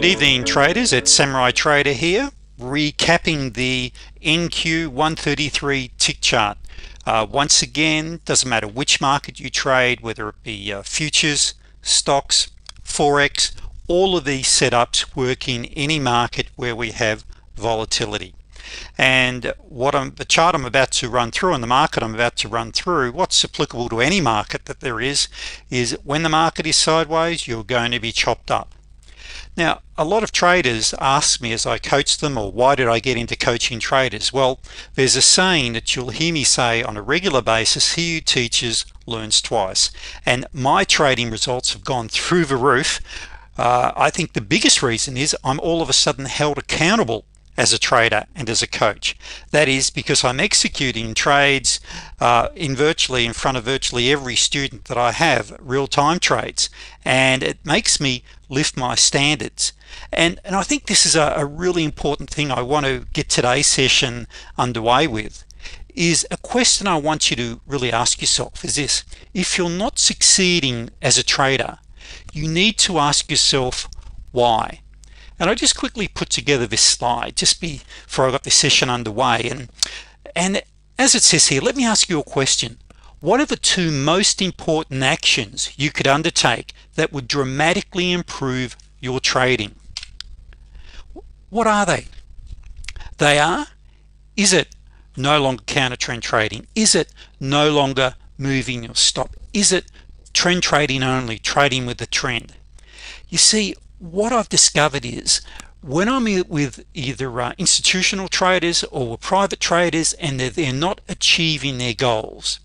Good evening traders, it's Samurai Trader here recapping the NQ133 tick chart. Uh, once again doesn't matter which market you trade whether it be uh, futures stocks forex all of these setups work in any market where we have volatility. And what I'm the chart I'm about to run through and the market I'm about to run through what's applicable to any market that there is is when the market is sideways you're going to be chopped up now a lot of traders ask me as I coach them or why did I get into coaching traders? Well there's a saying that you'll hear me say on a regular basis he who teaches learns twice. And my trading results have gone through the roof. Uh, I think the biggest reason is I'm all of a sudden held accountable as a trader and as a coach. That is because I'm executing trades uh, in virtually in front of virtually every student that I have real-time trades. And it makes me lift my standards. And and I think this is a, a really important thing I want to get today's session underway with is a question I want you to really ask yourself is this. If you're not succeeding as a trader you need to ask yourself why. And I just quickly put together this slide just before I got the session underway. And and as it says here let me ask you a question what are the two most important actions you could undertake that would dramatically improve your trading? What are they? They are is it no longer counter trend trading? Is it no longer moving your stop is it trend trading only trading with the trend? You see what I've discovered is when I'm with either uh, institutional traders or private traders and they're, they're not achieving their goals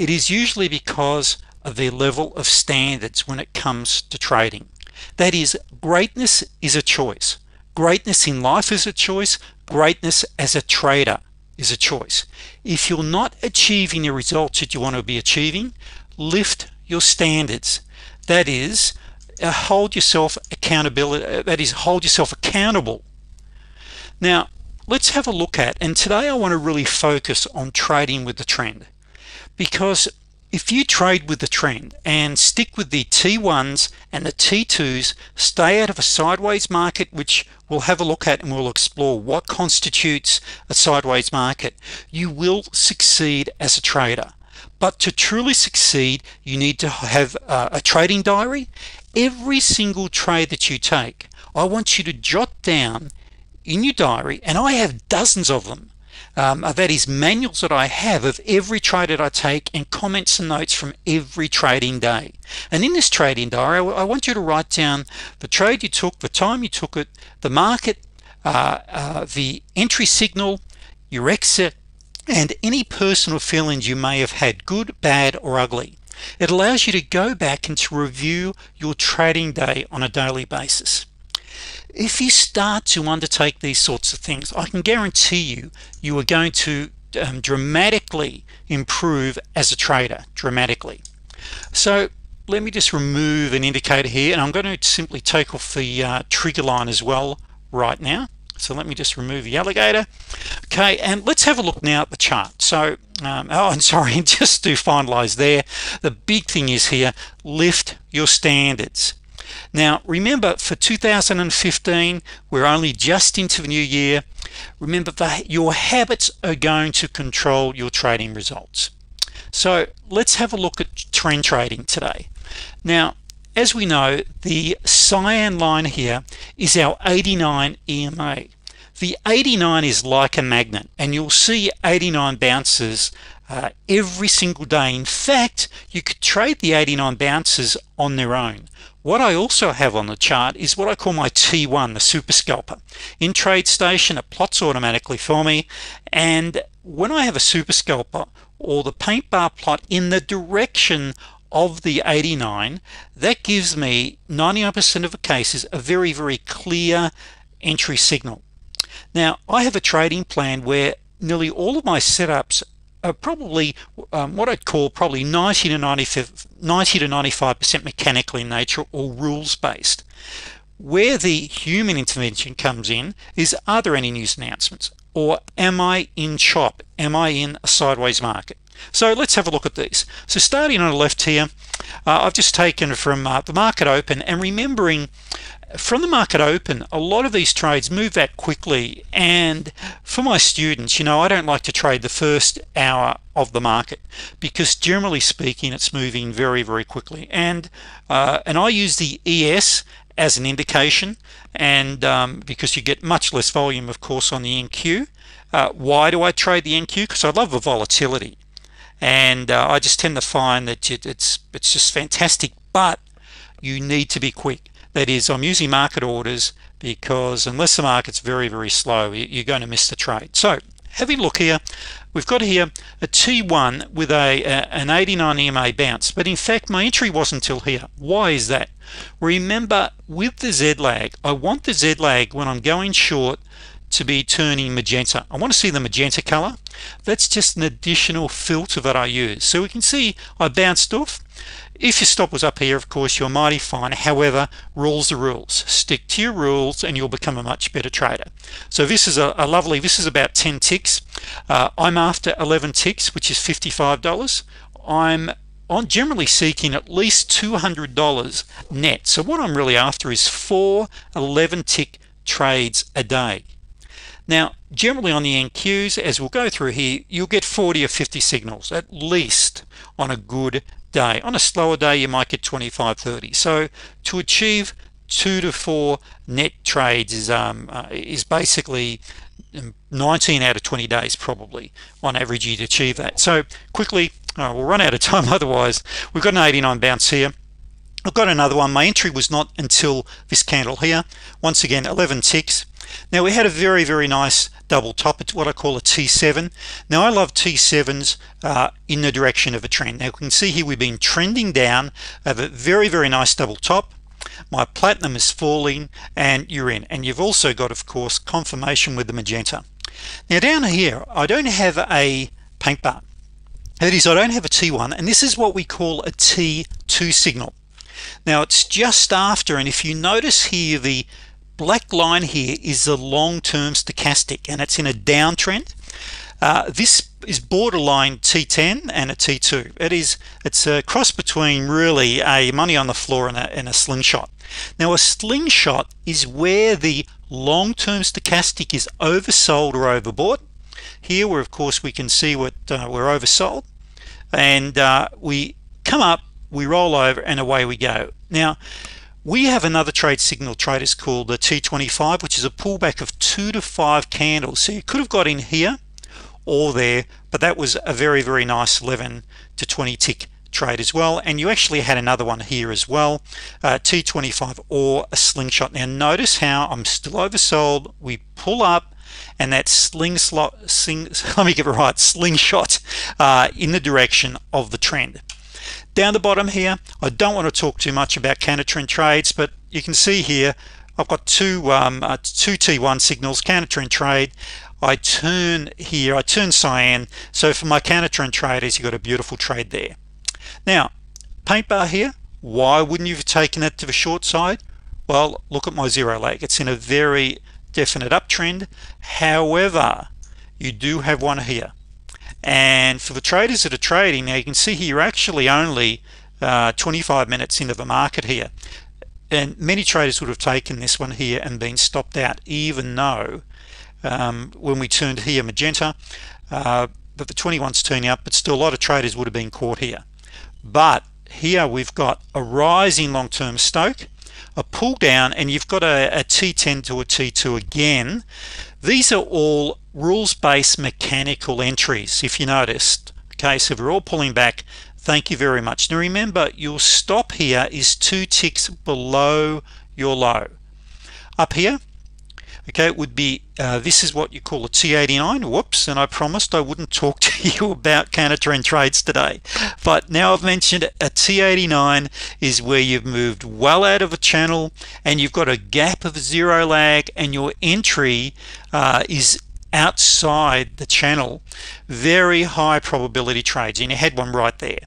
it is usually because of their level of standards when it comes to trading. That is greatness is a choice. Greatness in life is a choice. Greatness as a trader is a choice. If you're not achieving the results that you want to be achieving lift your standards. That is uh, hold yourself accountability uh, that is hold yourself accountable. Now let's have a look at and today I want to really focus on trading with the trend because if you trade with the trend and stick with the T1s and the T2s stay out of a sideways market which we'll have a look at and we'll explore what constitutes a sideways market you will succeed as a trader. But to truly succeed you need to have a, trading diary. Every single trade that you take I want you to jot down in your diary and I have dozens of them um, that is manuals that I have of every trade that I take and comments and notes from every trading day. And in this trading diary I want you to write down the trade you took the time you took it the market uh, uh, the entry signal your exit and any personal feelings you may have had good bad or ugly. It allows you to go back and to review your trading day on a daily basis if you start to undertake these sorts of things I can guarantee you you are going to um, dramatically improve as a trader dramatically. So let me just remove an indicator here and I'm going to simply take off the uh, trigger line as well right now. So let me just remove the alligator. Okay and let's have a look now at the chart. So um, oh I'm sorry just to finalize there the big thing is here lift your standards now remember for 2015 we're only just into the new year. Remember that your habits are going to control your trading results. So let's have a look at trend trading today. Now as we know the cyan line here is our 89 EMA the 89 is like a magnet and you'll see 89 bounces uh, every single day. In fact you could trade the 89 bounces on their own what I also have on the chart is what I call my T1 the super scalper. In TradeStation it plots automatically for me and when I have a super scalper or the paint bar plot in the direction of the 89 that gives me 99% of the cases a very very clear entry signal. Now I have a trading plan where nearly all of my setups are probably um, what I'd call probably 90 to 95 90 to 95% mechanical in nature or rules based where the human intervention comes in is are there any news announcements? Or am I in chop am I in a sideways market? So let's have a look at these. So starting on the left here uh, I've just taken from uh, the market open and remembering from the market open a lot of these trades move that quickly. And for my students you know I don't like to trade the first hour of the market because generally speaking it's moving very very quickly. And uh, and I use the ES as an indication. And um, because you get much less volume of course on the NQ uh, why do I trade the NQ because I love the volatility. And uh, I just tend to find that it's it's just fantastic but you need to be quick that is I'm using market orders because unless the market's very very slow you're going to miss the trade. So having a look here. We've got here a T1 with a, a, an 89 EMA bounce. But in fact my entry wasn't until here. Why is that? Remember with the Z lag I want the Z lag when I'm going short to be turning magenta. I want to see the magenta color that's just an additional filter that I use. So we can see I bounced off if your stop was up here of course you're mighty fine. However rules are rules. Stick to your rules and you'll become a much better trader. So this is a, a lovely this is about 10 ticks. Uh, I'm after 11 ticks which is $55 I'm generally seeking at least $200 net. So what I'm really after is four 11 tick trades a day. Now generally on the NQs as we'll go through here you'll get 40 or 50 signals at least on a good day. On a slower day you might get 25 30 so to achieve two to four net trades is um, uh, is basically um, 19 out of 20 days probably on average you'd achieve that. So quickly uh, we'll run out of time otherwise we've got an 89 bounce here. I've got another one. My entry was not until this candle here. Once again 11 ticks now we had a very very nice double top. It's what I call a T7 now I love T7s uh, in the direction of a trend. Now you can see here we've been trending down. Have a very very nice double top. My platinum is falling and you're in. And you've also got of course confirmation with the magenta. Now down here I don't have a paint bar. That is I don't have a T1 and this is what we call a T2 signal. Now it's just after and if you notice here the black line here is the long-term stochastic and it's in a downtrend. Uh, this is borderline T10 and a T2 it is it's a cross between really a money on the floor and a, and a slingshot. Now a slingshot is where the long-term stochastic is oversold or overbought. Here where of course we can see what uh, we're oversold and uh, we come up we roll over and away we go. Now we have another trade signal traders called the T25 which is a pullback of two to five candles. So you could have got in here or there but that was a very very nice 11 to 20 tick trade as well. And you actually had another one here as well uh, T25 or a slingshot. Now notice how I'm still oversold. We pull up and that sling slot sling, let me get it right slingshot uh, in the direction of the trend down the bottom here I don't want to talk too much about counter trend trades but you can see here I've got two um, uh, two T1 signals counter trend trade. I turn here I turn cyan. So for my counter trend traders you got a beautiful trade there. Now paint bar here why wouldn't you have taken it to the short side? Well look at my zero lag. It's in a very definite uptrend. However you do have one here and for the traders that are trading now you can see here actually only uh, 25 minutes into the market here. And many traders would have taken this one here and been stopped out even though um, when we turned here magenta uh, but the 21's turning up but still a lot of traders would have been caught here. But here we've got a rising long-term stoke a pull down and you've got a a T10 to a T2 again. These are all rules-based mechanical entries if you noticed. Okay so we're all pulling back. Thank you very much. Now remember your stop here is two ticks below your low. Up here okay it would be uh, this is what you call a T89 whoops and I promised I wouldn't talk to you about counter trend trades today. But now I've mentioned a T89 is where you've moved well out of a channel and you've got a gap of zero lag and your entry uh, is outside the channel. Very high probability trades and you had one right there.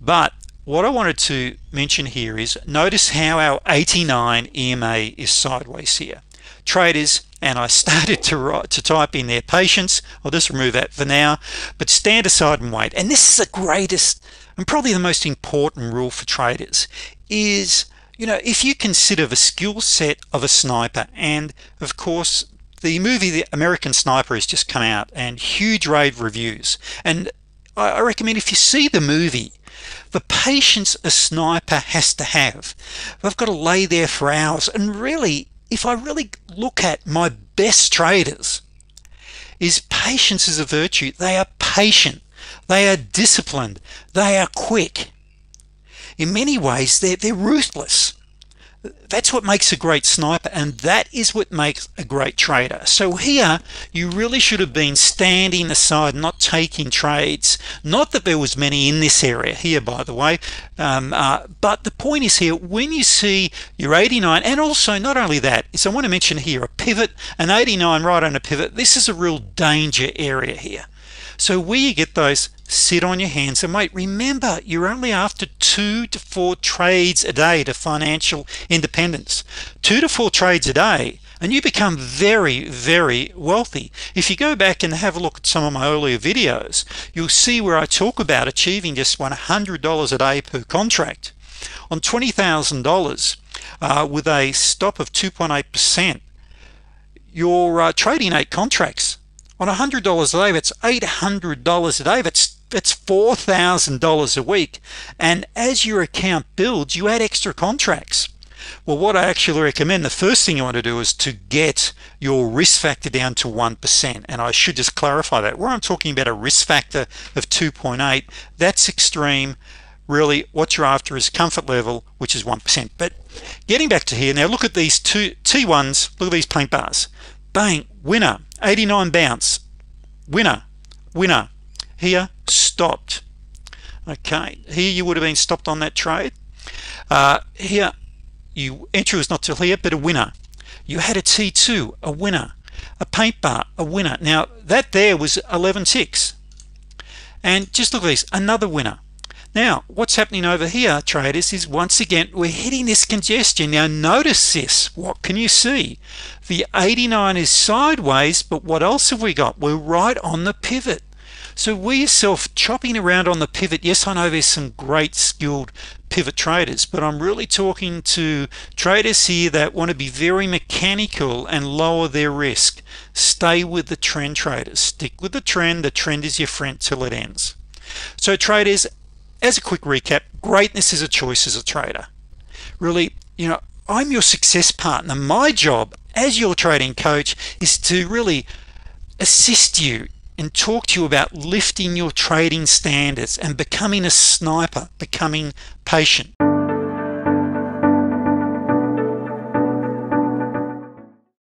But what I wanted to mention here is notice how our 89 EMA is sideways here traders and I started to write to type in their patience. I'll just remove that for now. But stand aside and wait. And this is the greatest and probably the most important rule for traders is you know if you consider the skill set of a sniper and of course the movie the American Sniper has just come out and huge rave reviews. And I recommend if you see the movie the patience a sniper has to have. They've got to lay there for hours. And really if I really look at my best traders is patience is a virtue. They are patient. They are disciplined. They are quick. In many ways they're, they're ruthless that's what makes a great sniper and that is what makes a great trader. So here you really should have been standing aside not taking trades. Not that there was many in this area here by the way um, uh, but the point is here when you see your 89 and also not only that is I want to mention here a pivot an 89 right on a pivot. This is a real danger area here. So where you get those sit on your hands. And wait remember you're only after two to four trades a day to financial independence. Two to four trades a day and you become very very wealthy. If you go back and have a look at some of my earlier videos you'll see where I talk about achieving just $100 a day per contract. On $20,000 uh, with a stop of 2.8% you're uh, trading eight contracts. On $100 a day that's $800 a day. That's that's $4,000 a week. And as your account builds you add extra contracts. Well what I actually recommend the first thing you want to do is to get your risk factor down to 1% and I should just clarify that. Where I'm talking about a risk factor of 2.8 that's extreme. Really what you're after is comfort level which is 1% but getting back to here now look at these two T1s look at these paint bars. Bang winner. 89 bounce. Winner. Winner here stopped. Okay here you would have been stopped on that trade. Uh, here you entry was not till here but a winner. You had a t2 a winner. A paint bar a winner. Now that there was 11 ticks and just look at this another winner. Now what's happening over here traders is once again we're hitting this congestion. Now notice this. What can you see? The 89 is sideways but what else have we got? We're right on the pivot so we yourself chopping around on the pivot? Yes I know there's some great skilled pivot traders but I'm really talking to traders here that want to be very mechanical and lower their risk. Stay with the trend traders. Stick with the trend. The trend is your friend till it ends. So traders as a quick recap greatness is a choice as a trader. Really you know I'm your success partner. My job as your trading coach is to really assist you and talk to you about lifting your trading standards and becoming a sniper becoming patient